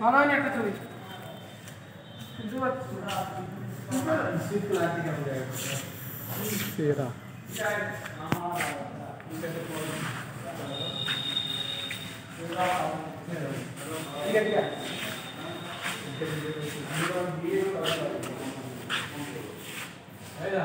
मालूम नहीं कुछ भी जो तेरा ठीक है ठीक है है ना